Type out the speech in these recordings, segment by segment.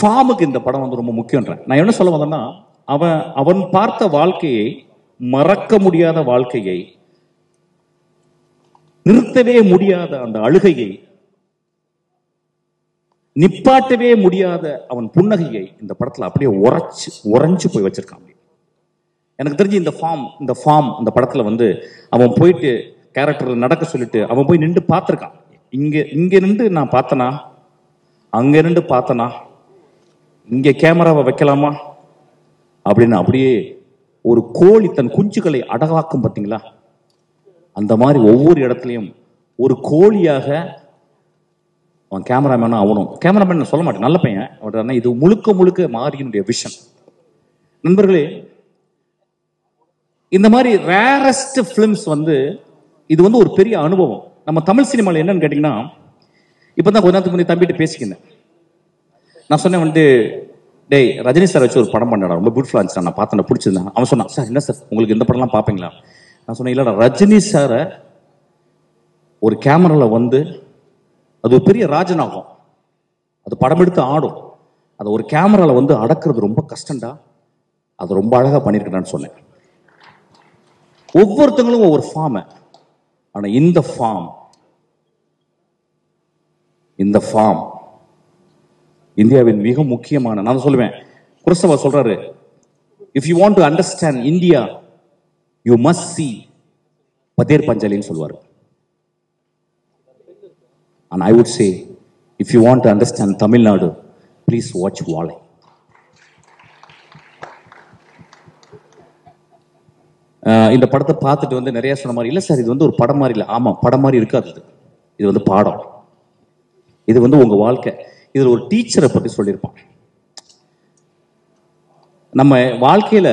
ஃபார்முக்கு இந்த படம் வந்து ரொம்ப முக்கியன்றேன் நான் என்ன சொல்ல வந்தேன்னா அவன் அவன் பார்த்த வாழ்க்கையை மறக்க முடியாத வாழ்க்கையை நிறுத்தவே முடியாத அந்த அழுகையை நிப்பாட்டவே முடியாத அவன் புன்னகையை இந்த படத்தில் அப்படியே உரைச்சு உறைஞ்சு போய் வச்சிருக்கான் அப்படி. எனக்கு தெரிஞ்சு இந்த ஃபார்ம் இந்த ஃபார்ம் இந்த படத்தில் வந்து அவன் போயிட்டு கேரக்டர் நடக்க சொல்லிட்டு அவன் போய் நின்று பார்த்துருக்கான். இங்கே இங்கே நின்று நான் பார்த்தனா? அங்கே நின்று பார்த்தனா? இங்கே கேமராவை வைக்கலாமா? அப்படின்னு அப்படியே ஒரு கோழி தன் குஞ்சுகளை அடகாக்கும் பார்த்தீங்களா? அந்த மாதிரி ஒவ்வொரு இடத்துலையும் ஒரு கோழியாக அவன் கேமராமேனும் அவனும் கேமராமேன் நான் சொல்ல மாட்டேன் நல்ல பையன். பட் ஆனால் இது முழுக்க முழுக்க மாரியனுடைய விஷன் நண்பர்களே இந்த மாதிரி ரேரஸ்ட் ஃபிலிம்ஸ் வந்து இது வந்து ஒரு பெரிய அனுபவம். நம்ம தமிழ் சினிமாவில் என்னன்னு கேட்டிங்கன்னா இப்போ தான் கொஞ்ச நேரத்துக்கு முன்னாடி தம்பிட்டு பேசிக்கினேன் நான் சொன்னேன் வந்து டேய் ரஜினி சார் வச்சு ஒரு படம் பண்ணடா ரொம்ப பியூட்டிஃபுல்லாக இருந்துச்சு நான் பார்த்தேன் பிடிச்சிருந்தேன் அவன் சொன்னான் சார் என்ன சார் உங்களுக்கு இந்த படம்லாம் பார்ப்பீங்களா? நான் சொன்னேன் இல்லடா ரஜினி சாரை ஒரு கேமராவில் வந்து அது ஒரு பெரிய ராஜனாகும். அது படம் எடுத்து ஆடும். அதை ஒரு கேமராவில் வந்து அடக்குறது ரொம்ப கஷ்டம்டா. அது ரொம்ப அழகாக பண்ணியிருக்கேன்னு சொன்னேன். ஒவ்வொருத்தங்களும் ஒவ்வொரு ஃபார்ம் ஆனால் இந்த ஃபார்ம் இந்த ஃபார்ம் இந்தியாவின் மிக முக்கியமான நான் சொல்லுவேன். குருசவா சொல்றாரு if you want to understand India you must see Pather பஞ்சாலின்னு சொல்லுவார். And I would say if you want to understand Tamil Nadu please watch watch ah uh, இந்த படத்தை பார்த்துட்டு வந்து நிறைய சொன்ன மாதிரி இல்லை சார் இது வந்து ஒரு படம் மாதிரி இல்லை. ஆமாம் படம் மாதிரி இருக்காது இது. இது வந்து பாடம். இது வந்து உங்க வாழ்க்கை. இதில் ஒரு டீச்சரை பற்றி சொல்லியிருப்பான் நம்ம வாழ்க்கையில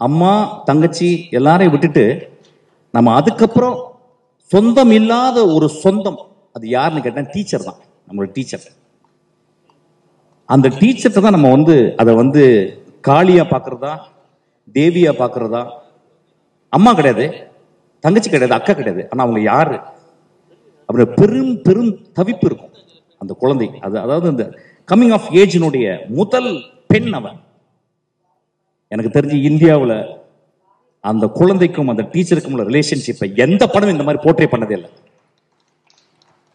அம்மா தங்கச்சி எல்லாரையும் விட்டுட்டு நம்ம அதுக்கப்புறம் சொந்தம் இல்லாத ஒரு சொந்தம் அது யாருன்னு கேட்டா டீச்சர் தான் நம்மளோட டீச்சர். அந்த டீச்சர்கிட்ட தான் நம்ம வந்து அதை வந்து காளியா பார்க்குறதா தேவியா பார்க்குறதா? அம்மா கிடையாது தங்கச்சி கிடையாது அக்கா கிடையாது ஆனா அவங்க யாரு? அப்படி பெரும் பெரும் தவிப்பு இருக்கும். அந்த குழந்தை அது அதாவது இந்த கம்மிங் ஆஃப் ஏஜினுடைய முதல் பெண் அவன். எனக்கு தெரிஞ்சு இந்தியாவில் அந்த குழந்தைக்கும் அந்த டீச்சருக்கும் உள்ள ரிலேஷன்ஷிப்பை எந்த படம் இந்த மாதிரி போர்ட்ரே பண்ணதே இல்லை.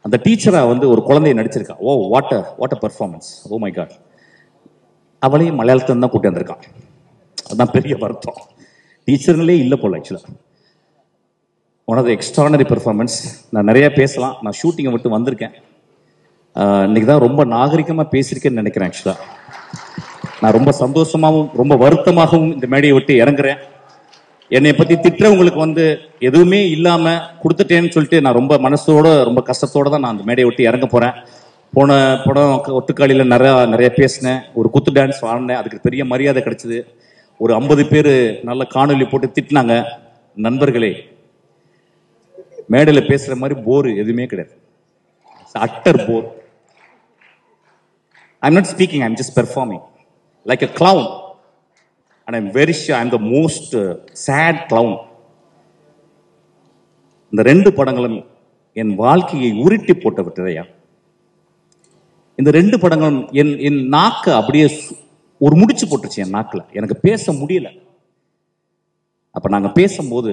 அந்த டீச்சராக வந்து ஒரு குழந்தைய நடிச்சிருக்கா. ஓ what what a performance oh my God அவளையும் மலையாளத்துல தான் கூட்டி வந்திருக்கான். அதுதான் பெரிய வருத்தம். டீச்சருங்களே இல்லை போல் actually one of the extraordinary performance நான் நிறைய பேசலாம். நான் ஷூட்டிங்கை விட்டு வந்திருக்கேன். இன்னைக்கு தான் ரொம்ப நாகரிகமாக பேசியிருக்கேன்னு நினைக்கிறேன் ஆக்சுவலாக நான் ரொம்ப சந்தோஷமாகவும் ரொம்ப வருத்தமாகவும் இந்த மேடையை விட்டு இறங்குறேன். என்னை பற்றி திட்டுறவங்களுக்கு வந்து எதுவுமே இல்லாமல் கொடுத்துட்டேன்னு சொல்லிட்டு நான் ரொம்ப மனசோட ரொம்ப கஷ்டத்தோடு தான் நான் அந்த மேடையை விட்டு இறங்க போகிறேன் போன படம் ஒத்துக்காளியில் நிறையா நிறைய பேசினேன். ஒரு குத்து டான்ஸ் ஆடினேன். அதுக்கு பெரிய மரியாதை கிடைச்சிது. ஒரு ஐம்பது பேர் நல்ல காணொலி போட்டு திட்டினாங்க. நண்பர்களே மேடையில் பேசுகிற மாதிரி போர் எதுவுமே கிடையாது. Utter bore. I'm not speaking I'm just performing like a clown and I'm very sheer I'm the most sad clown இந்த ரெண்டு படங்களும் என் வாழ்க்கையை உருட்டி போட்டு விட்டதையா இந்த ரெண்டு படங்களும் என் என் நாக்க அப்படியே சு- ஒரு முடிச்சு போட்டுருச்சு என் நாக்கில். எனக்கு பேச முடியல. அப்போ நாங்கள் பேசும்போது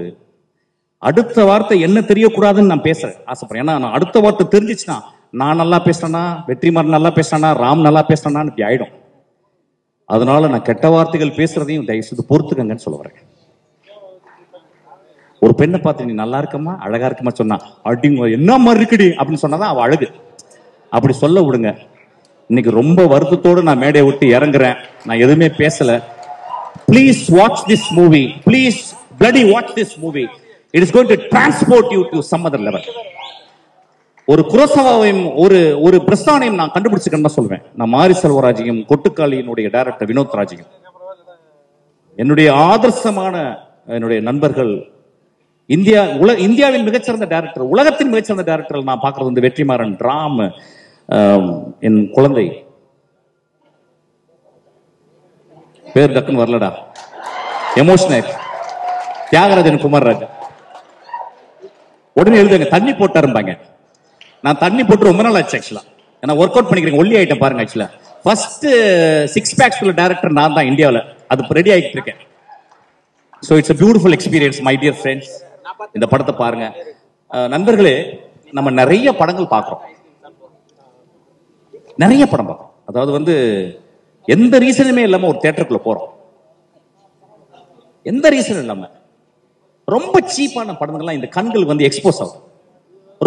அடுத்த வார்த்தை என்ன தெரியக்கூடாதுன்னு நான் பேசுறேன். ஆசைப்படுறேன். ஏன்னா நான் அடுத்த வார்த்தை தெரிஞ்சிச்சுன்னா நான் நல்லா பேசுறேன்னா வெற்றிமாறன் நல்லா பேசுறானா? ராம் நல்லா பேசுறானான்னு இப்படி ஆயிடும். அதனால நான் கெட்ட வார்த்தைகள் பேசுறதையும் தயவு செய்து பொறுத்துக்கங்கன்னு சொல்ல வரேன். ஒரு பெண்ணை பார்த்து நீ நல்லா இருக்கமா அழகா இருக்கமா சொன்னா அப்படிங்க என்ன மாதிரி இருக்குடி? அப்படின்னு சொன்னாதான் அவள் அழகு. அப்படி சொல்ல விடுங்க. இன்னைக்கு ரொம்ப வருத்தத்தோட நான் மேடையை விட்டு இறங்குறேன். நான் எதுவுமே பேசல. Please watch this movie please bloody watch this movie it is going to transport you to some other level ஒரு குரோசவாவையும் ஒரு ஒரு பிரஸ்தானையும் நான் கண்டுபிடிச்சுக்கன்னு தான் சொல்வேன். நான் மாரி செல்வராஜையும் கொட்டுக்காளியினுடைய டைரக்டர் வினோத் ராஜையும். என்னுடைய ஆதர்சமான என்னுடைய நண்பர்கள் இந்தியா உல இந்தியாவின் மிகச்சிறந்த டைரக்டர் உலகத்தின் மிகச்சிறந்த டைரக்டர் நான் பார்க்கறது வந்து வெற்றிமாறன் ராம் என் குழந்தை. பேர் டக்குன்னு வரலடா. எமோஷனல் தியாகராஜன் குமார்ராஜ் உடனே எழுதுங்க தண்ணி போட்டாரும்பாங்க. நான் தண்ணி போட்டு ரொம்ப நாள் ஆச்சு ஆக்சுவலா நான் ஒர்க் அவுட் பண்ணிக்கிறேன் ஒல்லி ஆயிட்டேன் பாருங்க ஆக்சுவலா ஃபர்ஸ்ட் சிக்ஸ் பேக்ஸ் உள்ள டேரக்டர் நான் தான் இந்தியாவில். அது ரெடி ஆகிட்டு இருக்கேன். So it's a beautiful experience my dear friends இந்த படத்தை பாருங்க. நண்பர்களே நம்ம நிறைய படங்கள் பார்க்குறோம். நிறைய படம் பார்க்குறோம். அதாவது வந்து எந்த ரீசனுமே இல்லாமல் ஒரு தேட்டருக்குள்ள போகிறோம் எந்த ரீசனும் இல்லாமல் ரொம்ப சீப்பான படங்கள்லாம் இந்த கண்கள் வந்து எக்ஸ்போஸ் ஆகும்.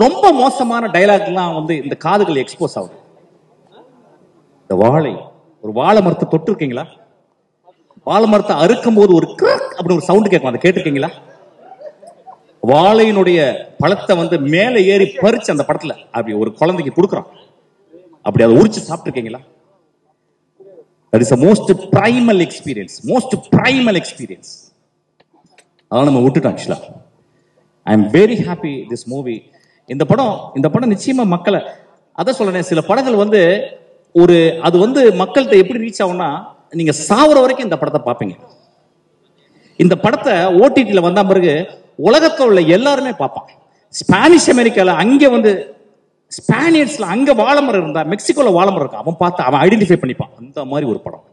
ரொம்ப மோசமான டைலாக்லாம் வந்து இந்த காதுகள் எக்ஸ்போஸ் ஆகுது. இந்த வாழை ஒரு வாழை மரத்தை தொட்டு இருக்கீங்களா வாழை மரத்தை அறுக்கும் போது ஒரு கிரக் அப்படி ஒரு சவுண்ட் கேட்கும். அதை கேட்டிருக்கீங்களா? வாழையினுடைய பழத்தை வந்து மேலே ஏறி பறிச்சு அந்த படத்துல அப்படி ஒரு குழந்தைக்கு கொடுக்குறான் அப்படி அதை உரிச்சு சாப்பிட்டுருக்கீங்களா? That is a most primal experience most primal experience அதெல்லாம் நம்ம விட்டுட்டோம் actually. I am very happy this movie இந்த படம் இந்த படம் நிச்சயமா மக்களை அதான் சொல்றேன் சில படங்கள் வந்து ஒரு அது வந்து மக்கள்கிட்ட எப்படி ரீச் ஆகும்னா நீங்க சாவர வரைக்கும் இந்த படத்தை பார்ப்பீங்க. இந்த படத்தை ஓடிடியில் வந்த பிறகு உலகத்தில் உள்ள எல்லாருமே பார்ப்பான் ஸ்பானிஷ் அமெரிக்கால அங்க வந்து ஸ்பானியர்ஸ்ல அங்க வாழமரம் இருந்தா மெக்சிகோல வாழமரம் இருக்கா? அவன் பார்த்து அவன் ஐடென்டிஃபை பண்ணிப்பான். அந்த மாதிரி ஒரு படம்.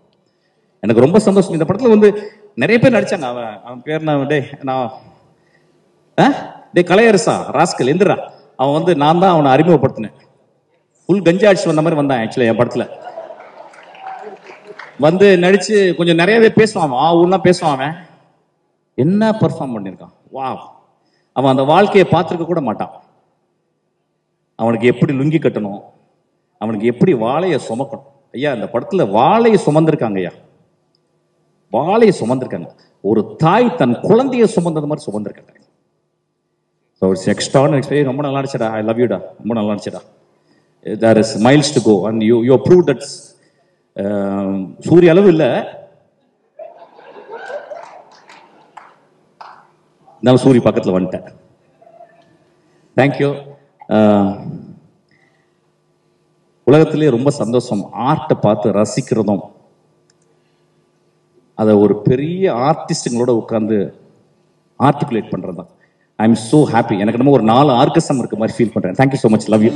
எனக்கு ரொம்ப சந்தோஷம். இந்த படத்துல வந்து நிறைய பேர் நடிச்சாங்க. அவன் அவன் பேர் நான் டே நான் ஆ? டேய் கலையரசா ராஸ்கல் எந்திரா. அவன் வந்து நான் தான் அவனை அறிமுகப்படுத்தினேன். ஃபுல் கஞ்சா அடிச்சு வந்த மாதிரி வந்தான் ஆக்சுவலி என் படத்துல. வந்து நடிச்சு கொஞ்சம் நிறையவே பேசுவான் அவன். ஆ ஊர்லாம் பேசுவான் அவன். என்ன பெர்ஃபார்ம் பண்ணியிருக்கான் வா அவன் அந்த வாழ்க்கையை பார்த்துருக்க கூட மாட்டான். அவனுக்கு எப்படி லுங்கி கட்டணும்? அவனுக்கு எப்படி வாழையை சுமக்கணும்? ஐயா இந்த படத்துல வாழையை சுமந்திருக்காங்க ஐயா. வாழையை சுமந்திருக்காங்க. ஒரு தாய் தன் குழந்தையை சுமந்தது மாதிரி சுமந்திருக்காங்க. ஸோ இட்ஸ் எக்ஸ்ட்ரான எக்ஸ்பீரியன் ரொம்ப நல்லா நடிச்சடா ஐ லவ் யூடா ரொம்ப நல்லா நடிச்சடா there is miles to go and you you prove that's Suriya அளவு இல்லை. நான் சூரிய பக்கத்தில் வந்துட்டேன். தேங்க்யூ uh, உலகத்திலே ரொம்ப சந்தோஷம். ஆர்ட்டை பார்த்து ரசிக்கிறதும். அதை ஒரு பெரிய ஆர்டிஸ்டுங்களோட உட்காந்து ஆர்டிகுலேட் பண்ணுறது தான் ஐ எம் so ஹாப்பி எனக்கு நம்ம ஒரு நாலு ஆர்கசம் இருக்க மாதிரி ஃபீல் பண்றேன். Thank you so much love you